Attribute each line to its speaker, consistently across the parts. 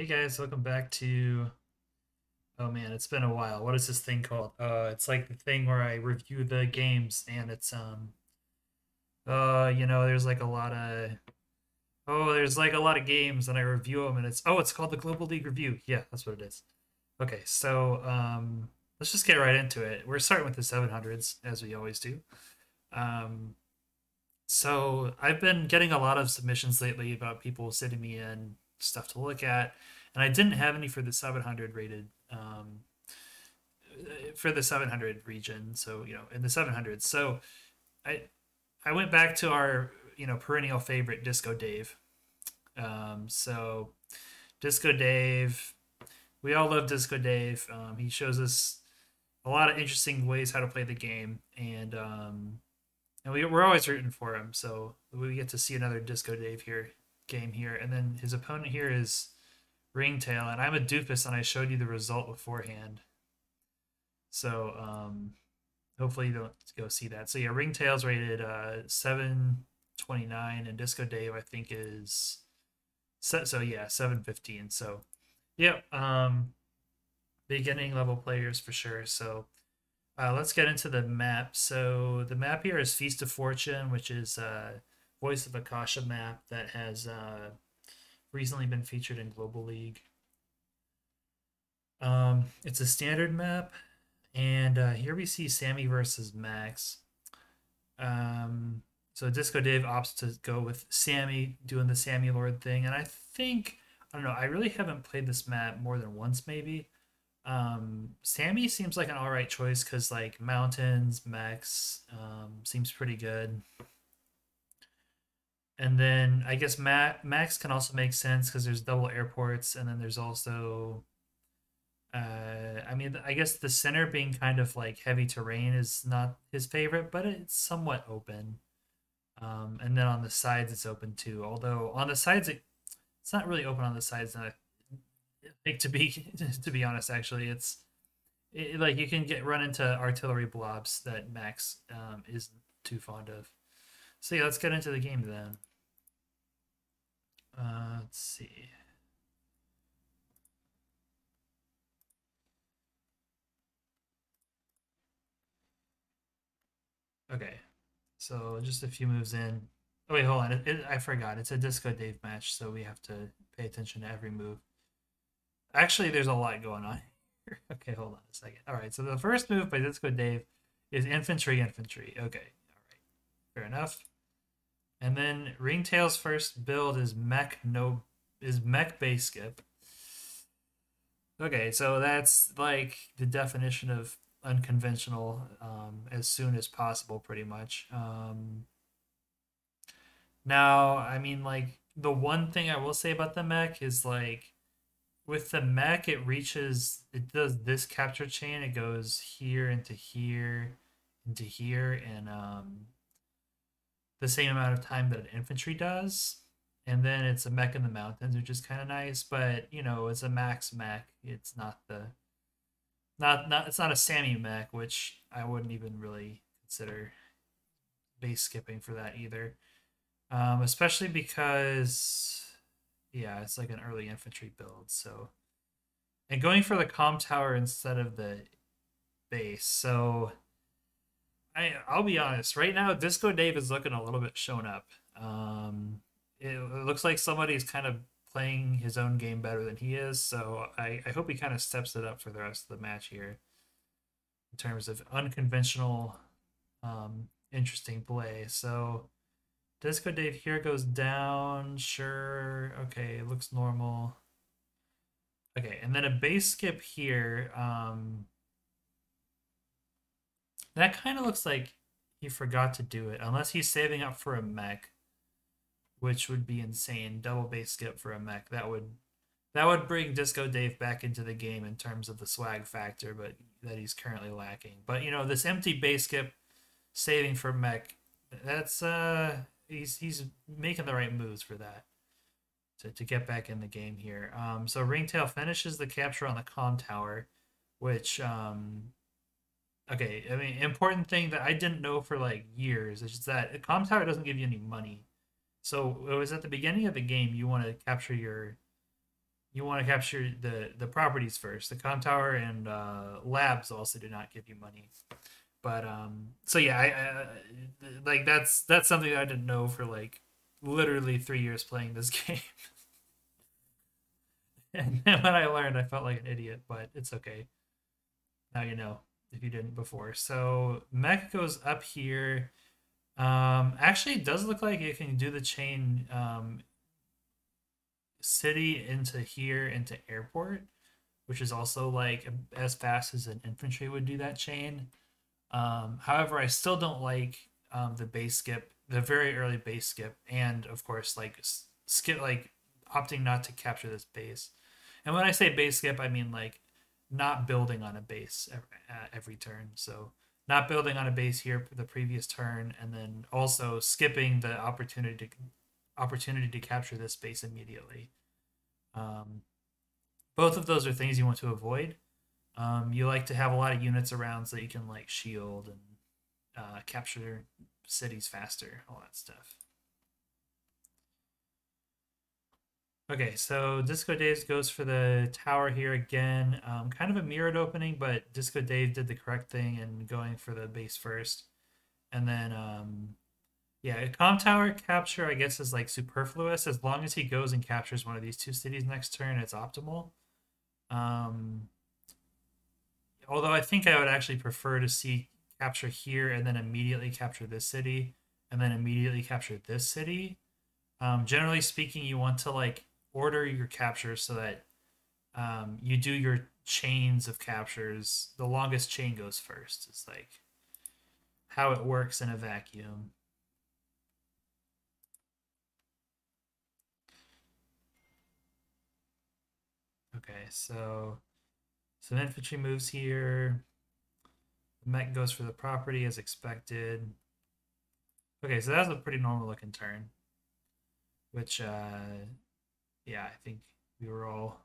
Speaker 1: Hey guys, welcome back to. Oh man, it's been a while. What is this thing called? Uh, it's like the thing where I review the games, and it's um. Uh, you know, there's like a lot of. Oh, there's like a lot of games, and I review them, and it's oh, it's called the Global League Review. Yeah, that's what it is. Okay, so um, let's just get right into it. We're starting with the 700s as we always do. Um, so I've been getting a lot of submissions lately about people sending me in stuff to look at, and I didn't have any for the 700 rated um, for the 700 region. So you know, in the 700s. So I I went back to our you know perennial favorite Disco Dave. Um, so Disco Dave, we all love Disco Dave. Um, he shows us a lot of interesting ways how to play the game, and um, and we, we're always rooting for him. So we get to see another Disco Dave here game here, and then his opponent here is Ringtail, and I'm a doofus, and I showed you the result beforehand. So um, hopefully you don't go see that. So yeah, Ringtail's rated uh, 729, and Disco Dave I think is set. so yeah 715. So yeah, um, beginning level players for sure. So uh, let's get into the map. So the map here is Feast of Fortune, which is a Voice of Akasha map that has uh, recently been featured in Global League. Um, it's a standard map, and uh, here we see Sami versus Max. Um, so Disco Dave opts to go with Sami doing the Sami Lord thing, and I think I don't know. I really haven't played this map more than once, maybe. Um, Sami seems like an all right choice because like mountains, mechs, um, seems pretty good. And then I guess Matt Max can also make sense because there's double airports, and then there's also, uh, I mean, I guess the center being kind of like heavy terrain is not his favorite, but it's somewhat open. Um, and then on the sides it's open too. Although on the sides it, it's not really open on the sides. And I to be to be honest, actually, it's it, like you can get run into artillery blobs that Max um, isn't too fond of. So yeah, let's get into the game then. Uh, let's see. Okay, so just a few moves in. Oh wait, hold on. It, it, I forgot. It's a Disco Dave match, so we have to pay attention to every move. Actually, there's a lot going on here. Okay, hold on a second. All right, so the first move by Disco Dave is infantry, infantry. Okay, all right, fair enough. And then Ringtail's first build is mech no is mech base skip. Okay, so that's like the definition of unconventional um, as soon as possible, pretty much. Um, now, I mean, like the one thing I will say about the mech is like with the mech, it reaches it does this capture chain. It goes here into here into here, and um, the same amount of time that an infantry does. And then it's a mech in the mountains, which is kind of nice, but you know, it's a max mech. It's not the not not it's not a Sami mech, which I wouldn't even really consider base skipping for that either. Um, especially because yeah, it's like an early infantry build, so and going for the com tower instead of the base. So I I'll be honest. Right now, Disco Dave is looking a little bit shown up. Um, it, it looks like somebody's kind of playing his own game better than he is. So I I hope he kind of steps it up for the rest of the match here. In terms of unconventional, um, interesting play. So Disco Dave here goes down. Sure. Okay, it looks normal. Okay, and then a base skip here. Um, that kind of looks like he forgot to do it, unless he's saving up for a mech, which would be insane. Double base skip for a mech. That would that would bring Disco Dave back into the game in terms of the swag factor, but that he's currently lacking. But you know, this empty base skip saving for mech, that's uh he's he's making the right moves for that. To, to get back in the game here. Um, so Ringtail finishes the capture on the com tower, which um, okay, I mean, important thing that I didn't know for like years is just that a com tower doesn't give you any money. So it was at the beginning of the game you want to capture your you want to capture the the properties first. The com tower and uh, labs also do not give you money. But um, so yeah, I, I like that's that's something I didn't know for like literally three years playing this game. and then when I learned, I felt like an idiot, but it's okay. Now you know if you didn't before. So mech goes up here. Um, actually, does look like you can do the chain um, city into here into airport, which is also like as fast as an infantry would do that chain. Um, however, I still don't like um, the base skip, the very early base skip, and of course, like skip, like opting not to capture this base. And when I say base skip, I mean like not building on a base every, uh, every turn. So not building on a base here for the previous turn, and then also skipping the opportunity to opportunity to capture this base immediately. Um, both of those are things you want to avoid. Um, you like to have a lot of units around so you can like shield and uh, capture cities faster, all that stuff. Okay, so Disco Dave goes for the tower here again. Um, kind of a mirrored opening, but Disco Dave did the correct thing and going for the base first. And then, um, yeah, Com Tower capture, I guess, is like superfluous. As long as he goes and captures one of these two cities next turn, it's optimal. Um, although I think I would actually prefer to see capture here and then immediately capture this city and then immediately capture this city. Um, generally speaking, you want to like order your captures so that um, you do your chains of captures. The longest chain goes first. It's like how it works in a vacuum. Okay, so some infantry moves here. The mech goes for the property as expected. Okay, so that's a pretty normal looking turn. Which uh yeah, I think we were all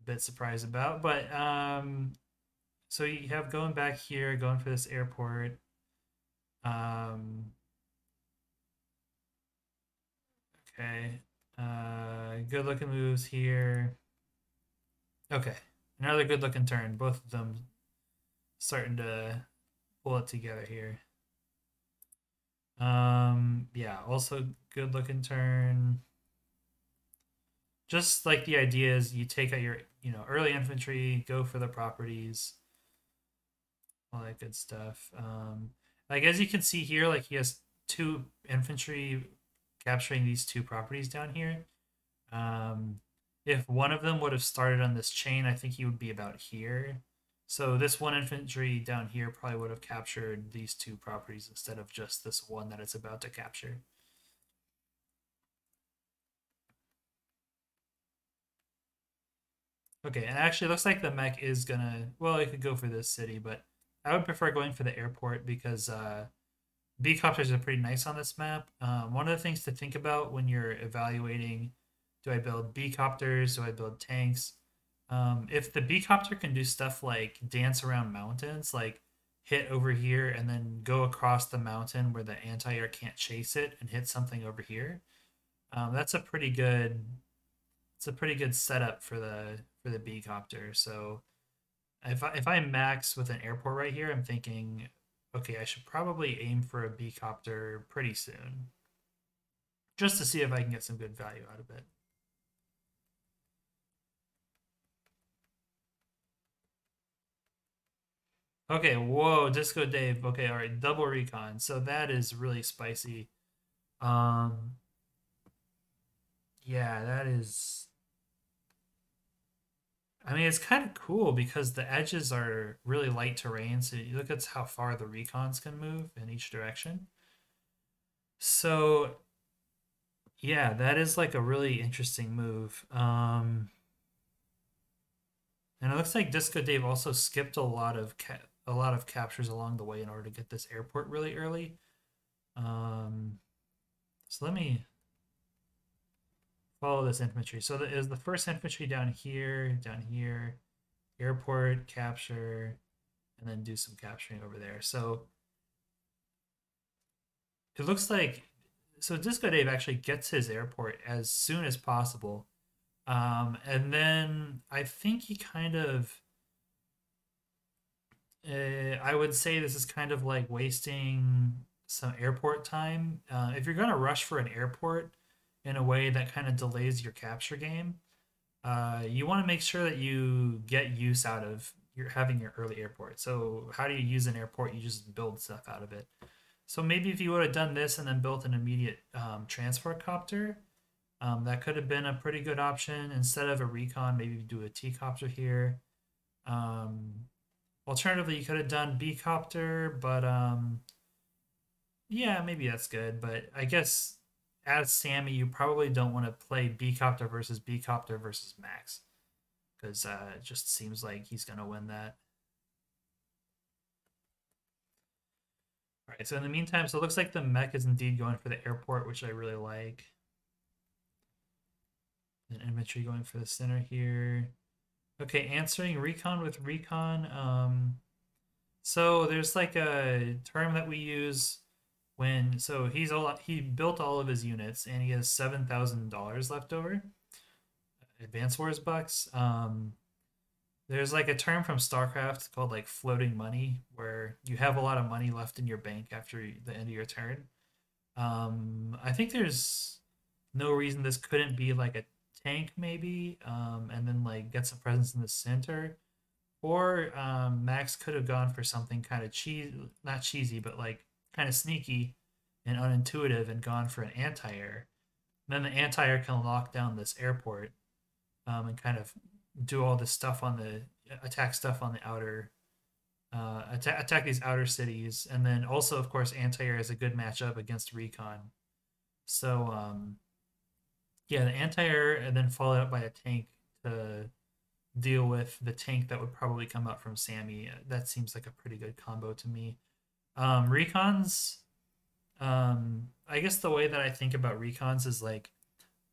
Speaker 1: a bit surprised about. But um, so you have going back here, going for this airport. Um, okay, uh, good looking moves here. Okay, another good looking turn. Both of them starting to pull it together here. Um, yeah, also good looking turn just like the idea is you take out your you know early infantry go for the properties all that good stuff. Um like as you can see here like he has two infantry capturing these two properties down here. Um if one of them would have started on this chain i think he would be about here. So this one infantry down here probably would have captured these two properties instead of just this one that it's about to capture Okay, and actually looks like the mech is gonna, well, I could go for this city, but I would prefer going for the airport because uh, B-copters are pretty nice on this map. Um, one of the things to think about when you're evaluating, do I build B-copters, do I build tanks? Um, if the B-copter can do stuff like dance around mountains, like hit over here and then go across the mountain where the anti-air can't chase it and hit something over here, um, that's a pretty good, it's a pretty good setup for the for the B copter. So if I, if I max with an airport right here, I'm thinking, okay, I should probably aim for a B copter pretty soon, just to see if I can get some good value out of it. Okay, whoa, Disco Dave. Okay, all right, double recon. So that is really spicy. Um, yeah, that is I mean, it's kind of cool because the edges are really light terrain. So you look at how far the recons can move in each direction. So, yeah, that is like a really interesting move. Um, and it looks like Disco Dave also skipped a lot of a lot of captures along the way in order to get this airport really early. Um, so let me follow this infantry. So that is the first infantry down here, down here, airport, capture, and then do some capturing over there. So it looks like so Disco Dave actually gets his airport as soon as possible Um, and then I think he kind of. Uh, I would say this is kind of like wasting some airport time. Uh, if you're going to rush for an airport in a way that kind of delays your capture game, uh, you want to make sure that you get use out of your having your early airport. So how do you use an airport? You just build stuff out of it. So maybe if you would have done this and then built an immediate um, transport copter, um, that could have been a pretty good option. Instead of a recon, maybe do a T copter here. Um, alternatively, you could have done B copter, but um, yeah, maybe that's good. But I guess as Sami, you probably don't want to play B copter versus B copter versus Max because uh, it just seems like he's gonna win that. All right, so in the meantime, so it looks like the mech is indeed going for the airport, which I really like. And infantry going for the center here. Okay, answering recon with recon. Um, so there's like a term that we use when so he's all he built all of his units and he has seven thousand dollars left over. Advance Wars bucks. Um, there's like a term from StarCraft called like floating money, where you have a lot of money left in your bank after the end of your turn. Um, I think there's no reason this couldn't be like a tank maybe, um, and then like get some presence in the center. Or um, Max could have gone for something kind of cheesy, not cheesy, but like kind of sneaky and unintuitive, and gone for an anti-air. then the anti-air can lock down this airport um, and kind of do all this stuff on the attack stuff on the outer uh, attack, attack these outer cities, and then also, of course, anti-air is a good matchup against recon. So, um, yeah, the anti-air, and then followed up by a tank to deal with the tank that would probably come out from Sami. That seems like a pretty good combo to me. Um, recons, um, I guess the way that I think about recons is like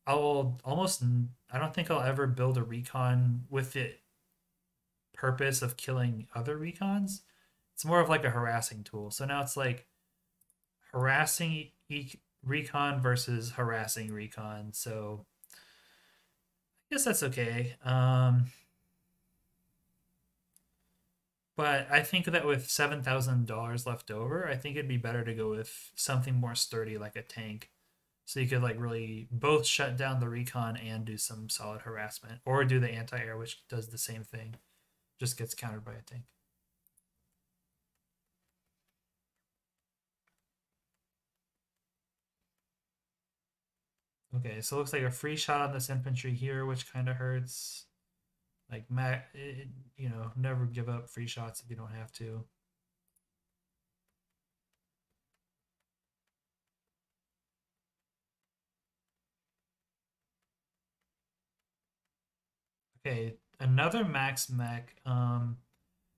Speaker 1: I'll almost I don't think I'll ever build a recon with the purpose of killing other recons. It's more of like a harassing tool. So now it's like harassing e- recon versus harassing recon. So I guess that's okay. Um, but I think that with seven thousand dollars left over, I think it'd be better to go with something more sturdy like a tank so you could like really both shut down the recon and do some solid harassment, or do the anti-air, which does the same thing, just gets countered by a tank. Okay, so it looks like a free shot on this infantry here, which kind of hurts. Like, it, you know, never give up free shots if you don't have to. Okay, another max mech. Um,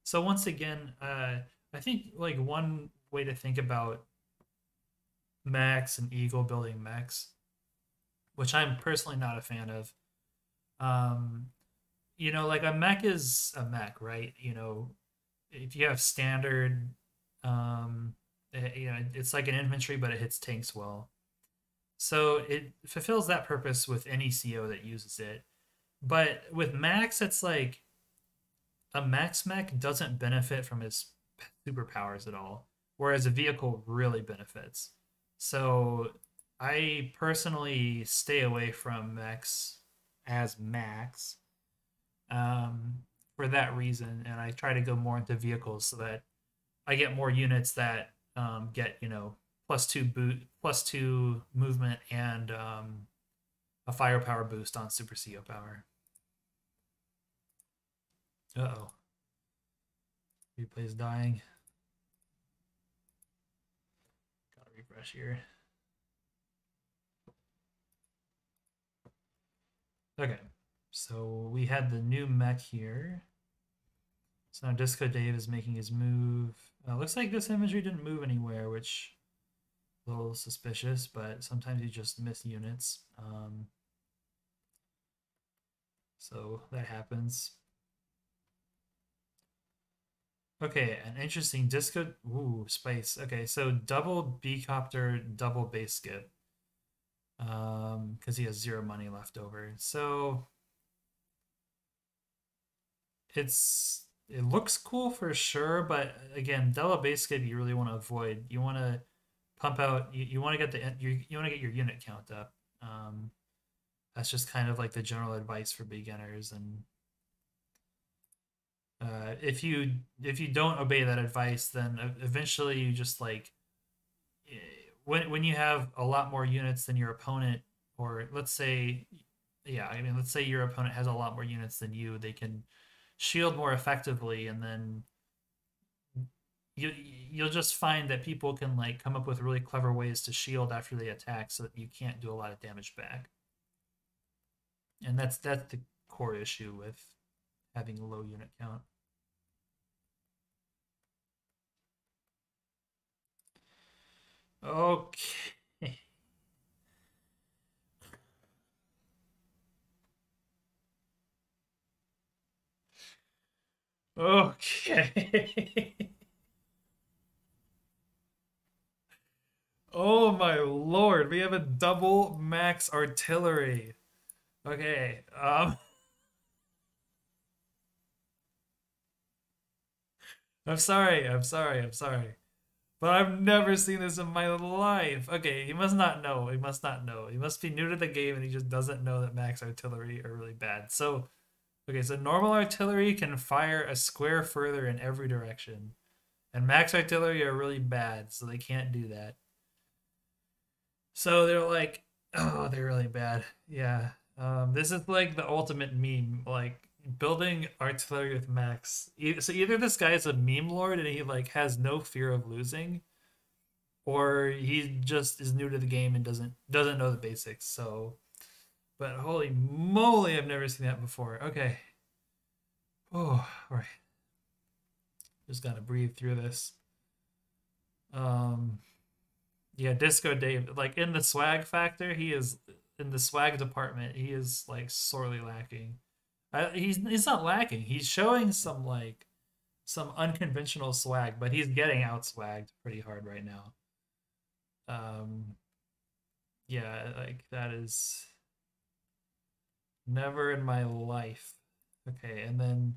Speaker 1: so once again, uh, I think like one way to think about Max and Eagle building mechs, which I'm personally not a fan of. Um, you know, like a mech is a mech, right? You know, if you have standard, um, it, eh, you know, it's like an infantry, but it hits tanks well. So it fulfills that purpose with any CO that uses it. But with Max, it's like a Max mech doesn't benefit from his superpowers at all, whereas a vehicle really benefits. So I personally stay away from Max as Max um, for that reason, and I try to go more into vehicles so that I get more units that um, get you know plus two boot, plus two movement, and um, a firepower boost on Super CO power. Uh oh. Replay is dying. Gotta refresh here. Okay, so we had the new mech here. So now Disco Dave is making his move. Uh, looks like this imagery didn't move anywhere, which a little suspicious, but sometimes you just miss units. Um, so that happens. Okay, an interesting disco. Ooh, spice. Okay, so double B copter, double base skip. Um, because he has zero money left over. So it's it looks cool for sure, but again, Della base skip you really want to avoid. You want to pump out. You, you want to get the you, you want to get your unit count up. Um, that's just kind of like the general advice for beginners and uh, if you if you don't obey that advice then eventually you just like eh, when when you have a lot more units than your opponent or let's say yeah i mean let's say your opponent has a lot more units than you they can shield more effectively and then you you'll just find that people can like come up with really clever ways to shield after they attack so that you can't do a lot of damage back and that's that's the core issue with having a low unit count. Okay. Okay. oh my lord, we have a double max artillery. Okay. Um I'm sorry. I'm sorry. I'm sorry. But I've never seen this in my life. Okay, he must not know. He must not know. He must be new to the game and he just doesn't know that max artillery are really bad. So, okay, so normal artillery can fire a square further in every direction. And max artillery are really bad, so they can't do that. So they're like, oh, they're really bad. Yeah. Um, this is like the ultimate meme, like building artillery with max. So either this guy is a meme lord and he like has no fear of losing, or he just is new to the game and doesn't doesn't know the basics. So, but holy moly, I've never seen that before. Okay. Oh, all right. Just gotta breathe through this. Um, yeah, Disco Dave, like in the swag factor, he is in the swag department, he is like sorely lacking. Uh, he's he's not lacking. He's showing some like some unconventional swag, but he's getting out swagged pretty hard right now. Um, yeah, like that is never in my life. Okay, and then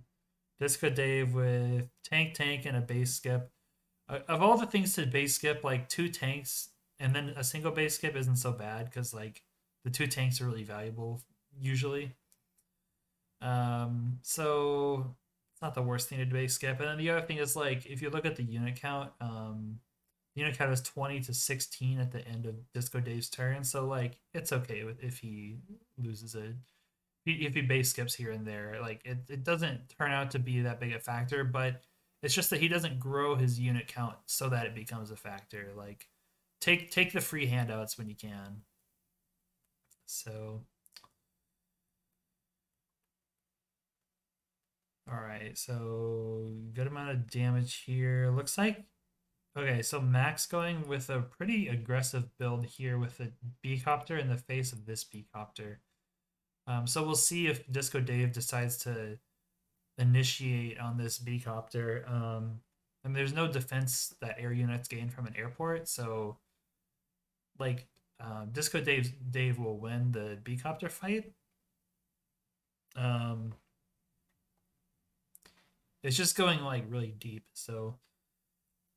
Speaker 1: Disco Dave with tank tank and a base skip. Uh, of all the things to base skip, like two tanks and then a single base skip isn't so bad because like the two tanks are really valuable usually. Um, so it's not the worst thing to base skip. And then the other thing is like if you look at the unit count, um, unit count is 20 to 16 at the end of Disco Dave's turn. So like it's okay with if he loses a if he base skips here and there. Like it, it doesn't turn out to be that big a factor, but it's just that he doesn't grow his unit count so that it becomes a factor. Like take take the free handouts when you can. So All right, so good amount of damage here. Looks like okay. So Max going with a pretty aggressive build here with a B-copter in the face of this B-copter. Um, so we'll see if Disco Dave decides to initiate on this B-copter. Um, and there's no defense that air units gain from an airport, so like um, Disco Dave Dave will win the B-copter fight. Um, it's just going like really deep. So,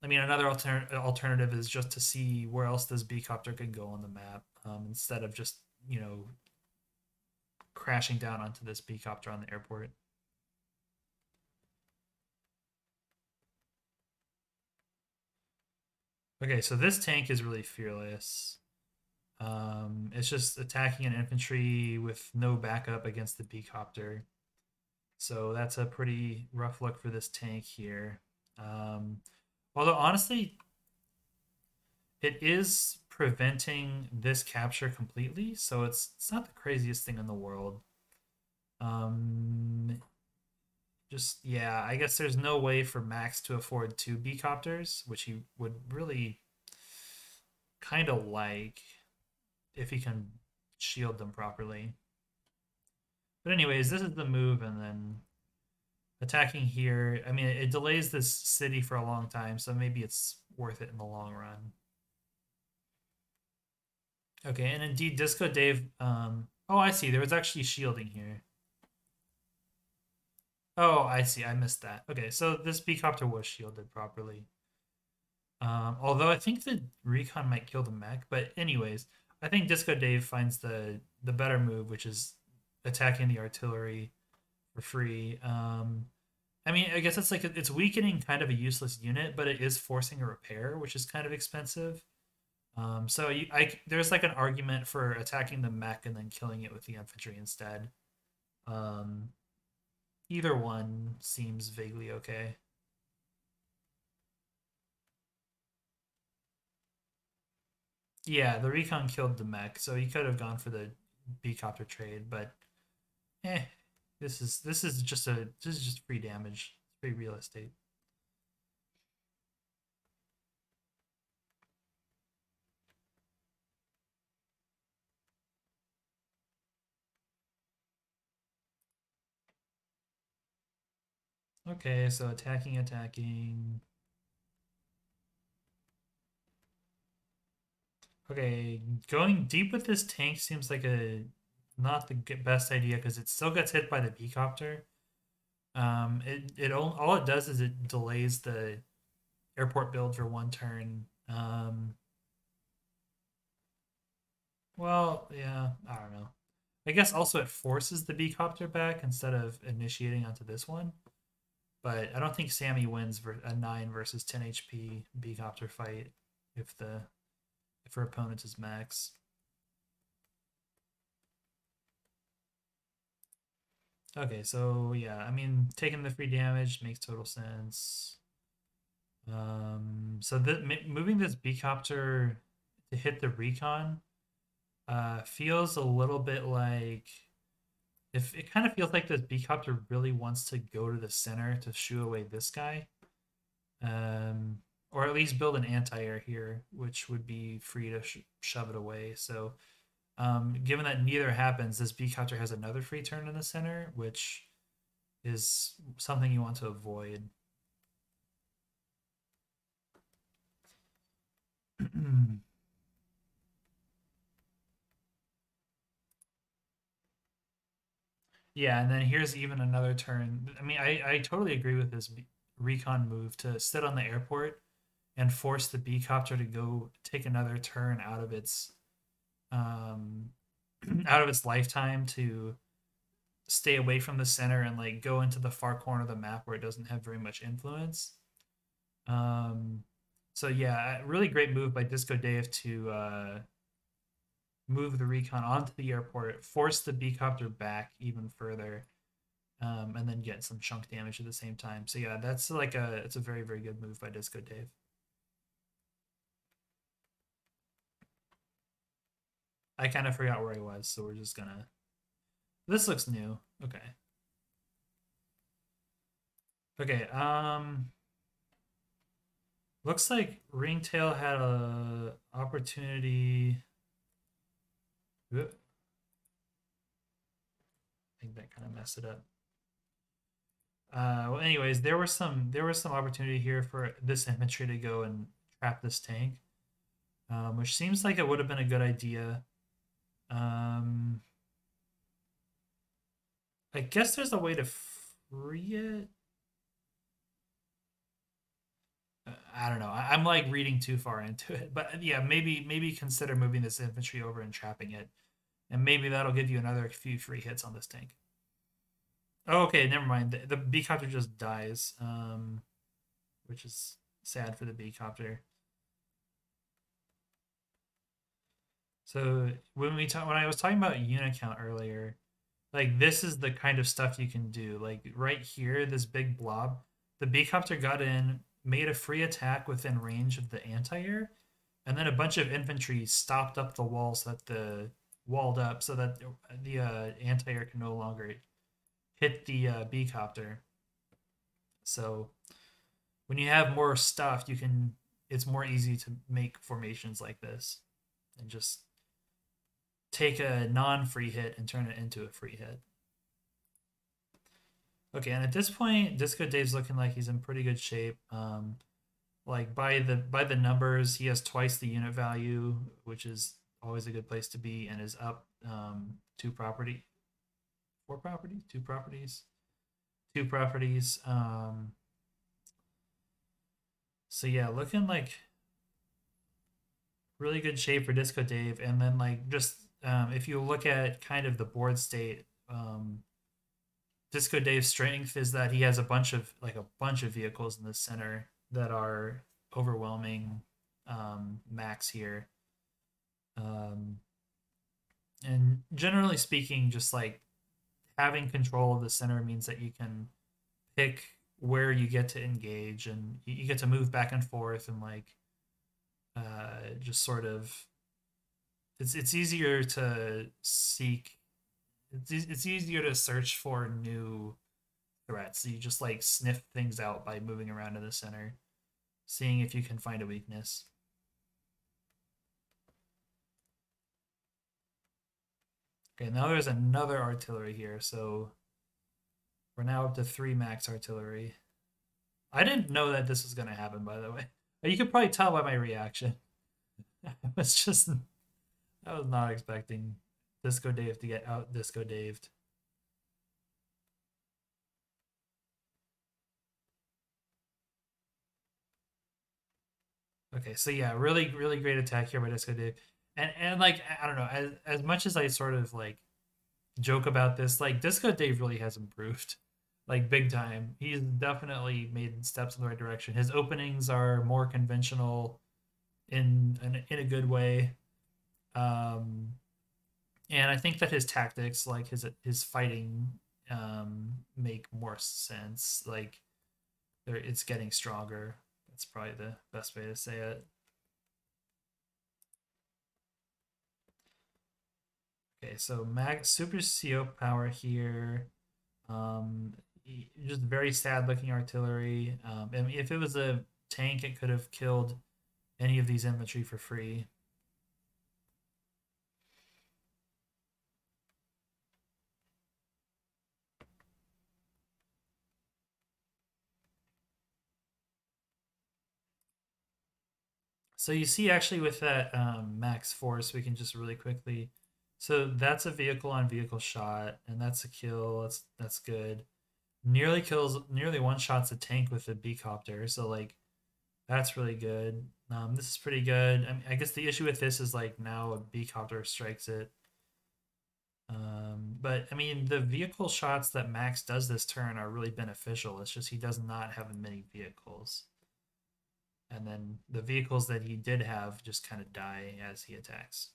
Speaker 1: I mean, another alter- alternative is just to see where else this B-copter can go on the map um, instead of just you know crashing down onto this B-copter on the airport. Okay, so this tank is really fearless. Um, it's just attacking an infantry with no backup against the B-copter. So that's a pretty rough look for this tank here. Um, although honestly, it is preventing this capture completely, so it's it's not the craziest thing in the world. Um, just yeah, I guess there's no way for Max to afford two B Beecopters, which he would really kind of like if he can shield them properly. But anyways, this is the move, and then attacking here. I mean, it delays this city for a long time, so maybe it's worth it in the long run. Okay, and indeed, Disco Dave. Um, oh, I see. There was actually shielding here. Oh, I see. I missed that. Okay, so this B-copter was shielded properly. Um, although I think the recon might kill the mech, but anyways, I think Disco Dave finds the the better move, which is attacking the artillery for free. Um, I mean, I guess it's like it's weakening kind of a useless unit, but it is forcing a repair, which is kind of expensive. Um, so you, I, there's like an argument for attacking the mech and then killing it with the infantry instead. Um, either one seems vaguely okay. Yeah, the recon killed the mech, so he could have gone for the B-copter trade, but eh, this is this is just a this is just free damage, free real estate. Okay, so attacking, attacking. Okay, going deep with this tank seems like a not the best idea because it still gets hit by the B-copter. Um, it it all, all it does is it delays the airport build for one turn. Um, well, yeah, I don't know. I guess also it forces the B-copter back instead of initiating onto this one. But I don't think Sami wins a nine versus ten HP B-copter fight if the if her opponent is max. Okay, so yeah, I mean, taking the free damage makes total sense. Um, so the, moving this B-copter to hit the recon uh, feels a little bit like if it kind of feels like this B-copter really wants to go to the center to shoo away this guy. Um, or at least build an anti-air here, which would be free to sh shove it away. So um, given that neither happens, this B-copter has another free turn in the center, which is something you want to avoid. yeah, and then here's even another turn. I mean, I, I totally agree with this recon move to sit on the airport and force the B-copter to go take another turn out of its um out of its lifetime to stay away from the center and like go into the far corner of the map where it doesn't have very much influence. Um so yeah, really great move by Disco Dave to uh move the recon onto the airport, force the B-copter back even further, um, and then get some chunk damage at the same time. So yeah, that's like a it's a very very good move by Disco Dave. I kind of forgot where he was, so we're just gonna. This looks new. Okay. Okay. Um. Looks like Ringtail had a opportunity. I think that kind of messed it up. Uh, well, anyways, there was some there was some opportunity here for this infantry to go and trap this tank, um, which seems like it would have been a good idea. Um, I guess there's a way to free it. I don't know. I, am like reading too far into it, but yeah, maybe maybe consider moving this infantry over and trapping it, and maybe that'll give you another few free hits on this tank. Oh, okay, never mind. The, the B-copter just dies, um, which is sad for the B-copter. So when we talk, when I was talking about unit count earlier, like this is the kind of stuff you can do. Like right here, this big blob, the B-copter got in, made a free attack within range of the anti-air, and then a bunch of infantry stopped up the walls that the walled up so that the uh, anti-air can no longer hit the uh, B-copter. So when you have more stuff, you can. It's more easy to make formations like this, and just take a non-free hit and turn it into a free hit. Okay, and at this point, Disco Dave's looking like he's in pretty good shape. Um, like by the by the numbers, he has twice the unit value, which is always a good place to be, and is up um, two property, four property, two properties two properties. Um, so yeah, looking like really good shape for Disco Dave. And then like just um, if you look at kind of the board state, um, Disco Dave's strength is that he has a bunch of like a bunch of vehicles in the center that are overwhelming um, max here. Um, and generally speaking, just like having control of the center means that you can pick where you get to engage and you get to move back and forth and like uh, just sort of it's it's easier to seek it's, it's easier to search for new threats. So you just like sniff things out by moving around in the center seeing if you can find a weakness. Okay now there's another artillery here so we're now up to three max artillery. I didn't know that this was going to happen by the way. You could probably tell by my reaction. I was just, I was not expecting Disco Dave to get out Disco Daved. Okay, so yeah, really, really great attack here by Disco Dave. And and like I don't know, as as much as I sort of like joke about this, like Disco Dave really has improved like big time. He's definitely made steps in the right direction. His openings are more conventional in in, in a good way. Um and I think that his tactics, like his his fighting, um, make more sense. Like, there it's getting stronger. That's probably the best way to say it. Okay, so mag super CO power here. Um, just very sad looking artillery. Um, if it was a tank, it could have killed any of these infantry for free. So you see actually with that um, max force, we can just really quickly. So that's a vehicle on vehicle shot, and that's a kill. That's that's good nearly kills nearly one shots a tank with a B copter. So like that's really good. Um, this is pretty good. I, mean, I guess the issue with this is like now a B copter strikes it. Um, but I mean the vehicle shots that Max does this turn are really beneficial. It's just he does not have many vehicles. And then the vehicles that he did have just kind of die as he attacks.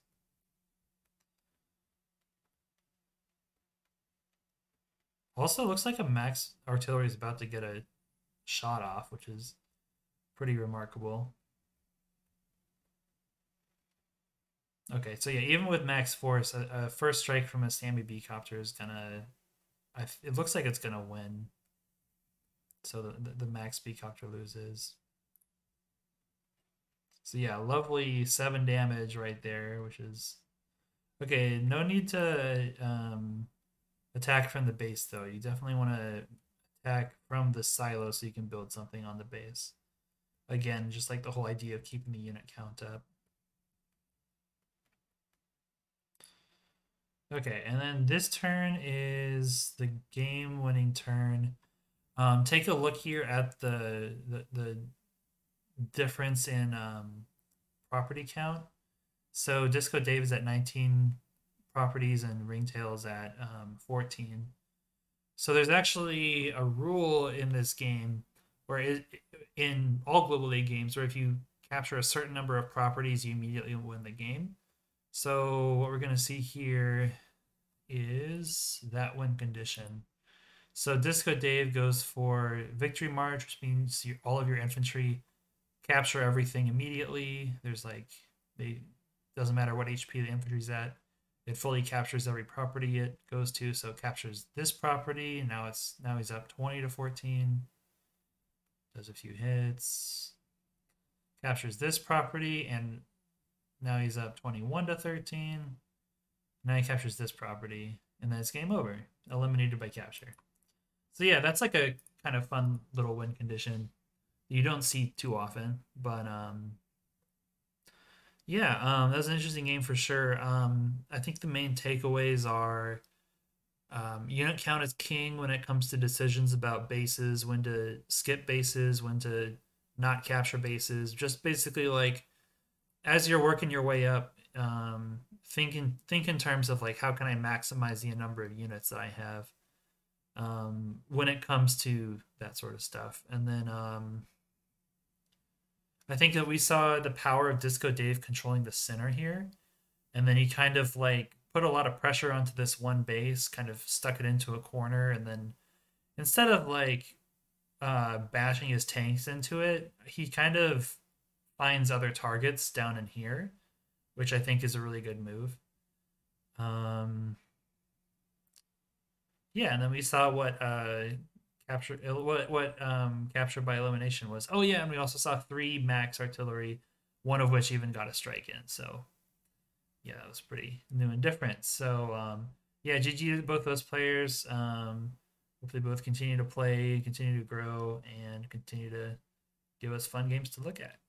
Speaker 1: Also, looks like a max artillery is about to get a shot off, which is pretty remarkable. Okay, so yeah, even with max force, a, a first strike from a SAMI B copter is gonna. I, it looks like it's gonna win. So the, the, the max B copter loses. So yeah, lovely seven damage right there, which is okay. No need to um, attack from the base though. You definitely want to attack from the silo so you can build something on the base. Again, just like the whole idea of keeping the unit count up. Okay, and then this turn is the game-winning turn. Um, take a look here at the the, the difference in um, property count. So Disco Dave is at 19 properties and ringtails at um, 14. So there's actually a rule in this game where in all Global League games where if you capture a certain number of properties, you immediately win the game. So what we're going to see here is that win condition. So Disco Dave goes for Victory March, which means all of your infantry capture everything immediately. There's like, they doesn't matter what HP the infantry's at. It fully captures every property it goes to, so it captures this property. Now it's now he's up 20 to 14. Does a few hits. Captures this property, and now he's up 21 to 13. Now he captures this property, and then it's game over. Eliminated by capture. So yeah, that's like a kind of fun little win condition you don't see too often, but um, yeah, um, that was an interesting game for sure. Um, I think the main takeaways are Um, unit count is king when it comes to decisions about bases, when to skip bases, when to not capture bases. Just basically like as you're working your way up, um, think in think in terms of like how can I maximize the number of units that I have um, when it comes to that sort of stuff. And then um, I think that we saw the power of Disco Dave controlling the center here, and then he kind of like put a lot of pressure onto this one base, kind of stuck it into a corner, and then instead of like uh, bashing his tanks into it, he kind of finds other targets down in here, which I think is a really good move. Um, yeah, and then we saw what uh, capture what what um, captured by elimination was. Oh yeah, and we also saw three max artillery, one of which even got a strike in. So yeah, that was pretty new and different. So um, yeah, GG to both those players. Um, hopefully, both continue to play, continue to grow, and continue to give us fun games to look at.